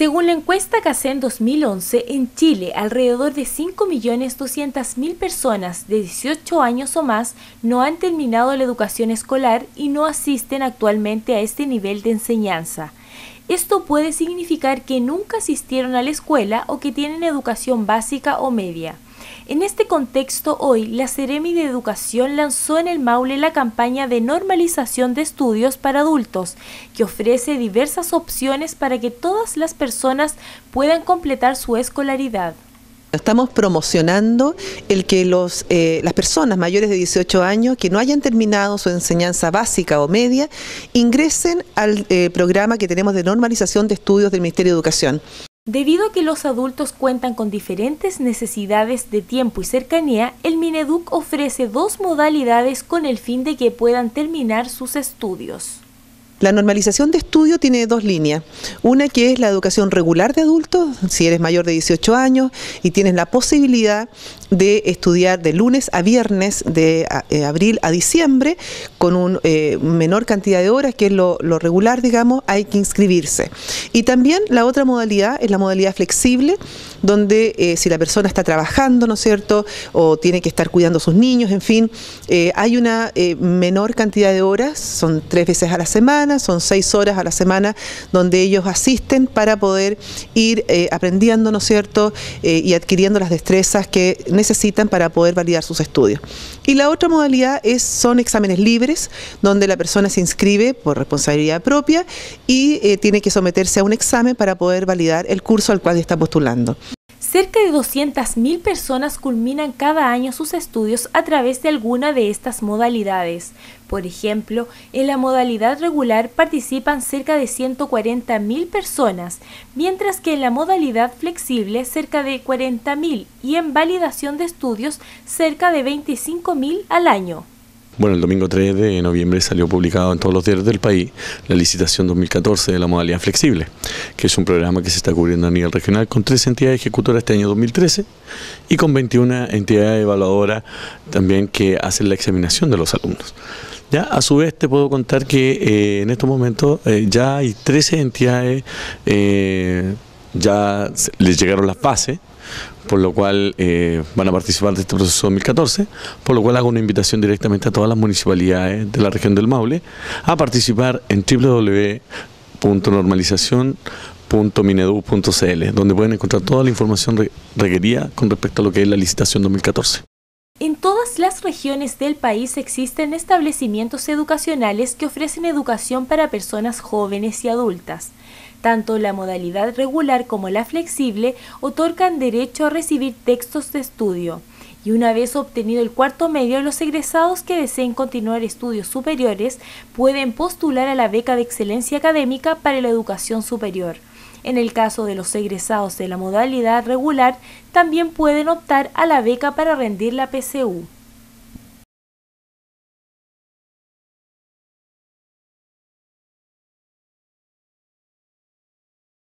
Según la encuesta CACEN 2011, en Chile alrededor de 5.200.000 personas de 18 años o más no han terminado la educación escolar y no asisten actualmente a este nivel de enseñanza. Esto puede significar que nunca asistieron a la escuela o que tienen educación básica o media. En este contexto, hoy la Ceremi de Educación lanzó en el Maule la campaña de normalización de estudios para adultos, que ofrece diversas opciones para que todas las personas puedan completar su escolaridad. Estamos promocionando el que los, eh, las personas mayores de 18 años que no hayan terminado su enseñanza básica o media ingresen al eh, programa que tenemos de normalización de estudios del Ministerio de Educación. Debido a que los adultos cuentan con diferentes necesidades de tiempo y cercanía, el Mineduc ofrece dos modalidades con el fin de que puedan terminar sus estudios. La normalización de estudio tiene dos líneas. Una que es la educación regular de adultos, si eres mayor de 18 años y tienes la posibilidad de estudiar de lunes a viernes, de eh, abril a diciembre, con una eh, menor cantidad de horas, que es lo, regular, digamos, hay que inscribirse. Y también la otra modalidad es la modalidad flexible, donde eh, si la persona está trabajando, ¿no es cierto?, o tiene que estar cuidando a sus niños, en fin, hay una menor cantidad de horas, son tres veces a la semana, son seis horas a la semana donde ellos asisten para poder ir eh, aprendiendo, ¿no es cierto?, eh, y adquiriendo las destrezas que necesitan para poder validar sus estudios. Y la otra modalidad es, son exámenes libres, donde la persona se inscribe por responsabilidad propia y eh, tiene que someterse a un examen para poder validar el curso al cual está postulando. Cerca de 200.000 personas culminan cada año sus estudios a través de alguna de estas modalidades. Por ejemplo, en la modalidad regular participan cerca de 140.000 personas, mientras que en la modalidad flexible cerca de 40.000 y en validación de estudios cerca de 25.000 al año. Bueno, el domingo 3 de noviembre salió publicado en todos los diarios del país la licitación 2014 de la modalidad flexible, que es un programa que se está cubriendo a nivel regional con tres entidades ejecutoras este año 2013 y con 21 entidades evaluadoras también que hacen la examinación de los alumnos. Ya, a su vez te puedo contar que eh, en estos momentos eh, ya hay 13 entidades, eh, ya les llegaron las bases, por lo cual eh, van a participar de este proceso 2014, por lo cual hago una invitación directamente a todas las municipalidades de la región del Maule a participar en www.normalización.minedu.cl, donde pueden encontrar toda la información requerida con respecto a lo que es la licitación 2014. En todas las regiones del país existen establecimientos educacionales que ofrecen educación para personas jóvenes y adultas. Tanto la modalidad regular como la flexible otorgan derecho a recibir textos de estudio. Y una vez obtenido el cuarto medio, los egresados que deseen continuar estudios superiores pueden postular a la beca de excelencia académica para la educación superior. En el caso de los egresados de la modalidad regular, también pueden optar a la beca para rendir la PCU.